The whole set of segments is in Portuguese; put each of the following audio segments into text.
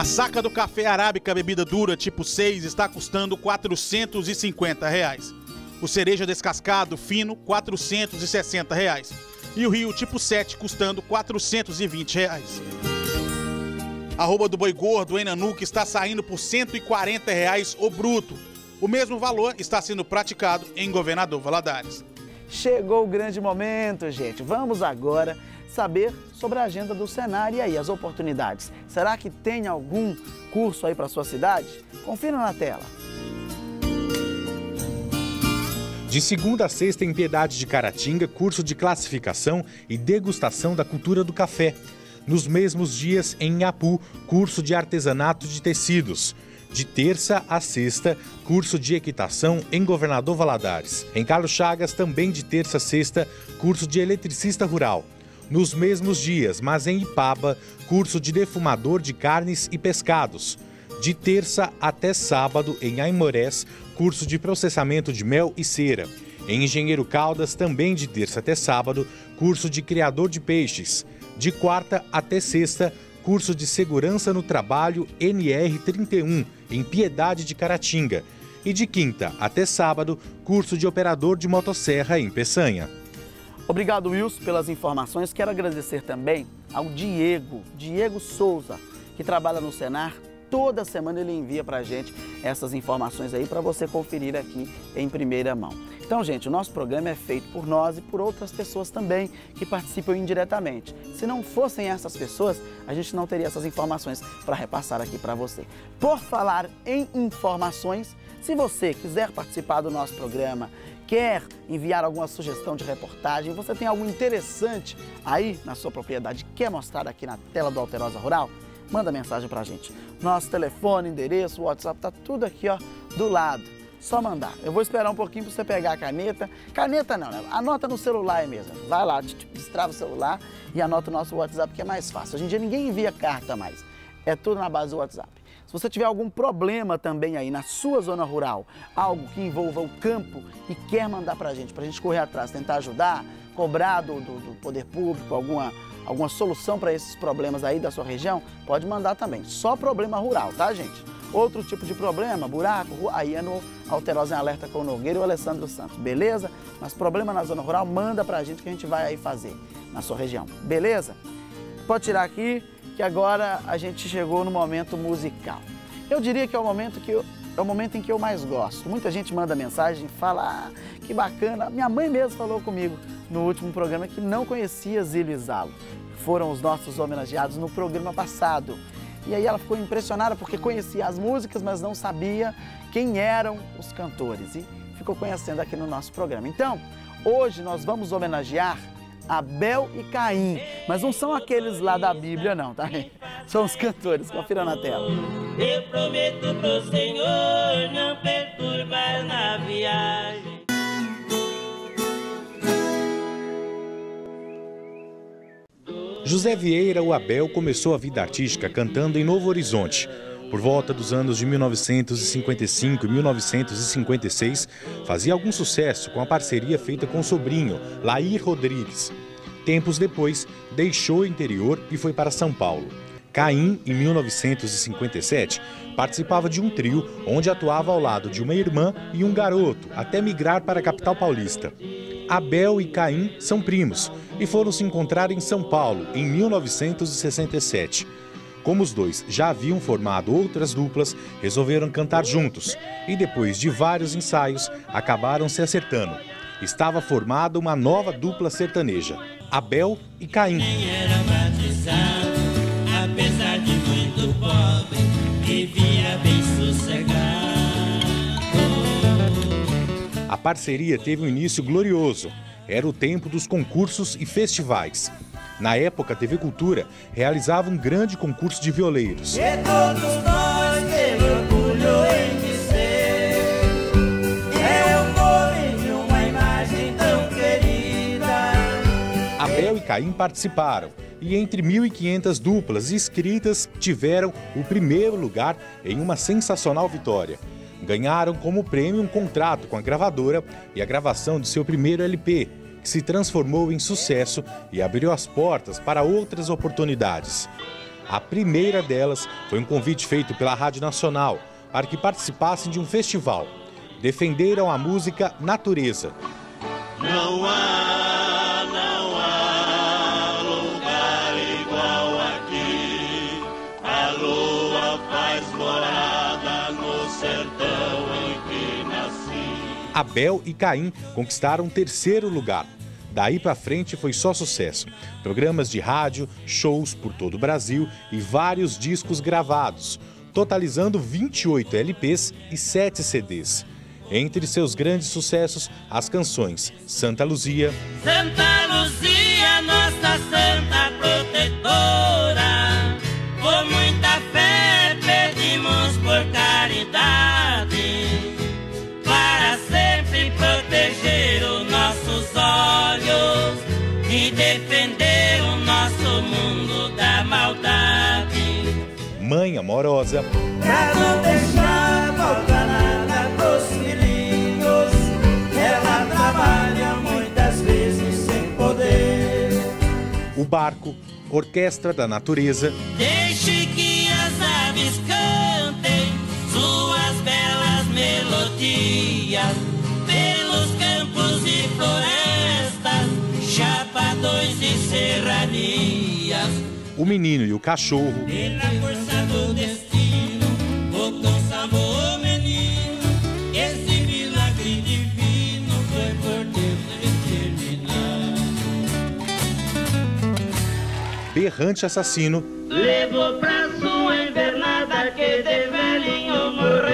A saca do café arábica bebida dura tipo 6 está custando 450 reais. O cereja descascado fino, 460 reais. E o rio tipo 7 custando 420 reais. A roupa do boi gordo em Nanuque está saindo por 140 reais o bruto. O mesmo valor está sendo praticado em Governador Valadares. Chegou o grande momento, gente. Vamos agora saber sobre a agenda do Senar e aí as oportunidades. Será que tem algum curso aí para sua cidade? Confira na tela. De segunda a sexta, em Piedade de Caratinga, curso de classificação e degustação da cultura do café. Nos mesmos dias, em Apu, curso de artesanato de tecidos. De terça a sexta, curso de equitação em Governador Valadares. Em Carlos Chagas, também de terça a sexta, curso de eletricista rural. Nos mesmos dias, mas em Ipaba, curso de defumador de carnes e pescados. De terça até sábado, em Aimorés, curso de processamento de mel e cera. Em Engenheiro Caldas, também de terça até sábado, curso de criador de peixes. De quarta até sexta, curso de segurança no trabalho NR31, em Piedade de Caratinga. E de quinta até sábado, curso de operador de motosserra em Peçanha. Obrigado, Wilson, pelas informações. Quero agradecer também ao Diego, Diego Souza, que trabalha no Senar. Toda semana ele envia para a gente essas informações aí para você conferir aqui em primeira mão. Então, gente, o nosso programa é feito por nós e por outras pessoas também que participam indiretamente. Se não fossem essas pessoas, a gente não teria essas informações para repassar aqui para você. Por falar em informações, se você quiser participar do nosso programa, quer enviar alguma sugestão de reportagem, você tem algo interessante aí na sua propriedade, quer mostrar aqui na tela do Alterosa Rural, manda mensagem pra gente. Nosso telefone, endereço, WhatsApp, tá tudo aqui, ó, do lado. Só mandar. Eu vou esperar um pouquinho para você pegar a caneta. Caneta não, né? Anota no celular mesmo. Vai lá, destrava o celular e anota o nosso WhatsApp que é mais fácil. Hoje em dia ninguém envia carta mais. É tudo na base do WhatsApp. Se você tiver algum problema também aí na sua zona rural, algo que envolva o campo e quer mandar para a gente, para a gente correr atrás, tentar ajudar, cobrar do, do, do poder público alguma, alguma solução para esses problemas aí da sua região, pode mandar também. Só problema rural, tá, gente? Outro tipo de problema, buraco, aí é no Alterosa em Alerta com o Nogueira e o Alessandro Santos, beleza? Mas problema na zona rural, manda pra gente que a gente vai aí fazer na sua região, beleza? Pode tirar aqui, que agora a gente chegou no momento musical. Eu diria que é o momento que eu, é o momento em que eu mais gosto. Muita gente manda mensagem, fala, ah, que bacana. Minha mãe mesmo falou comigo no último programa que não conhecia Zílio e Zalo. Foram os nossos homenageados no programa passado. E aí ela ficou impressionada porque conhecia as músicas, mas não sabia quem eram os cantores. E ficou conhecendo aqui no nosso programa. Então, hoje nós vamos homenagear Abel e Caim. Mas não são aqueles lá da Bíblia, não, tá? São os cantores. Confira na tela. Eu prometo pro Senhor não perturbar na viagem. José Vieira, o Abel, começou a vida artística cantando em Novo Horizonte. Por volta dos anos de 1955 e 1956, fazia algum sucesso com a parceria feita com o sobrinho, Lair Rodrigues. Tempos depois, deixou o interior e foi para São Paulo. Caim, em 1957, participava de um trio onde atuava ao lado de uma irmã e um garoto, até migrar para a capital paulista. Abel e Caim são primos e foram se encontrar em São Paulo em 1967. Como os dois já haviam formado outras duplas, resolveram cantar juntos e, depois de vários ensaios, acabaram se acertando. Estava formada uma nova dupla sertaneja, Abel e Caim. Nem era batizado, apesar de muito pobre, vivia bem sossegado. A parceria teve um início glorioso. Era o tempo dos concursos e festivais. Na época, a TV Cultura realizava um grande concurso de violeiros. E todos nós temos orgulho em É Abel e Caim participaram e entre 1.500 duplas inscritas tiveram o primeiro lugar em uma sensacional vitória. Ganharam como prêmio um contrato com a gravadora e a gravação de seu primeiro LP, que se transformou em sucesso e abriu as portas para outras oportunidades. A primeira delas foi um convite feito pela Rádio Nacional para que participassem de um festival. Defenderam a música Natureza. Não há, Abel e Caim conquistaram terceiro lugar. Daí para frente foi só sucesso. Programas de rádio, shows por todo o Brasil e vários discos gravados, totalizando 28 LPs e 7 CDs. Entre seus grandes sucessos, as canções Santa Luzia, Santa Luzia, nossa santa Amorosa, Pra não deixar faltar nada pros filhinhos. Ela trabalha muitas vezes sem poder. O Barco, Orquestra da Natureza, Deixe que as aves cantem Suas belas melodias. Pelos campos e florestas Chapadões e serranias. O Menino e o Cachorro, Berrante Assassino, Levou pra sua invernada que de velhinho morreu.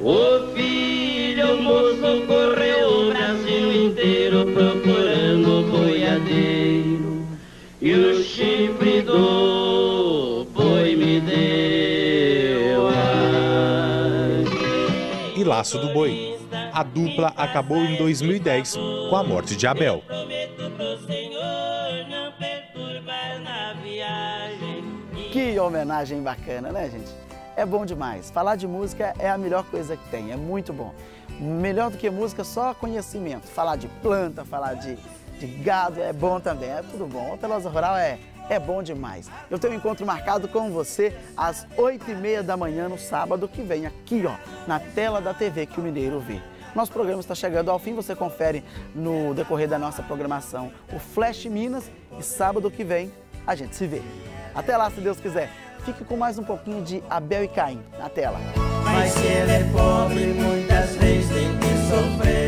O filho moço correu o Brasil inteiro procurando o boiadeiro. E o chifre do boi me deu. ai. e Laço do Boi. A dupla acabou em 2010 com a morte de Abel. Homenagem bacana, né, gente? É bom demais. Falar de música é a melhor coisa que tem, é muito bom. Melhor do que música, só conhecimento. Falar de planta, falar de, de gado é bom também, é tudo bom. O Pelosa Rural é, é bom demais. Eu tenho um encontro marcado com você às 8h30 da manhã no sábado que vem, aqui ó, na tela da TV que o Mineiro vê. Nosso programa está chegando ao fim, você confere no decorrer da nossa programação o Flash Minas e sábado que vem a gente se vê. Até lá, se Deus quiser. Fique com mais um pouquinho de Abel e Caim na tela. Mas se ele é pobre, muitas vezes tem que sofrer.